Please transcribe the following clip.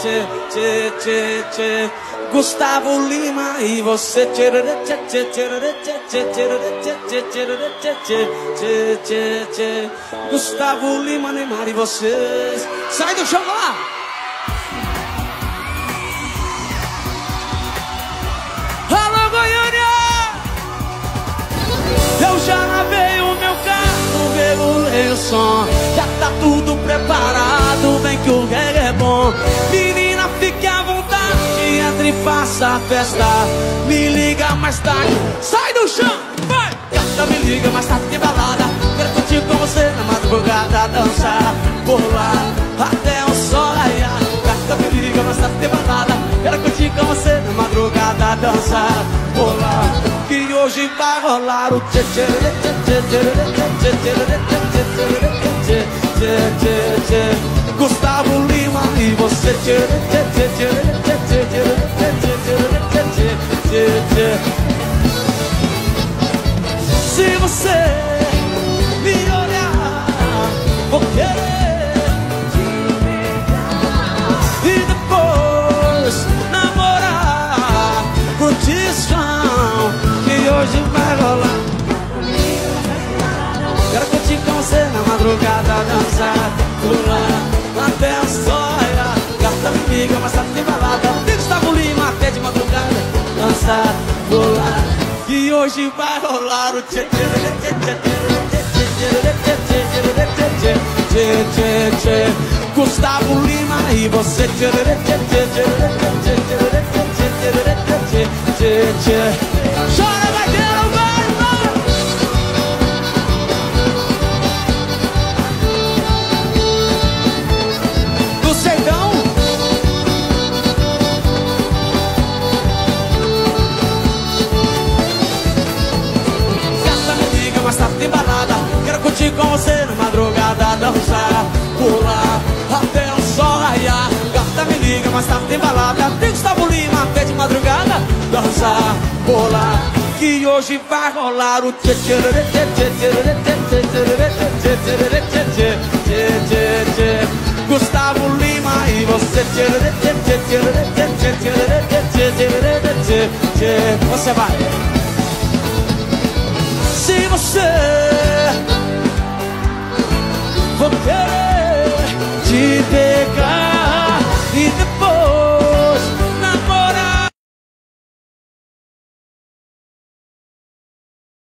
tchê, tchê, tchê, tchê. Gustavo Lima e você. Gustavo Lima, Neymar e vocês. Sai do chão lá! Alô, Goiânia! Eu já lavei o meu carro, regulei o som. Entre e faça a festa Me liga mais tarde, sai do chão, vai! Gata, me liga mais tarde, tem balada Quero curtir com você na madrugada Dançar, pular, até o sol raiar Gata, me liga mais tarde, tem balada Quero curtir com você na madrugada Dançar, pular Que hoje vai rolar o tchê tchê tchê tchê tchê tchê tchê tchê tchê tchê Gustavo Lima e você tchê tchê você me olhar, vou querer e depois namorar, curtição que hoje vai rolar. Quero curtir com você na madrugada, dançar, pular, até a sonha. Gata me liga, mas tá tem balada. E hoje vai rolar o tchê tchê tchê tchê Gustavo Lima e você tchê tchê tchê tchê tchê tchê tchê tchê tchê mais tarde tem balada Tem Gustavo Lima até de madrugada Dança, bola Que hoje vai rolar o tchê tchê tchê tchê tchê tchê tchê Gustavo Lima e você Você vai Se você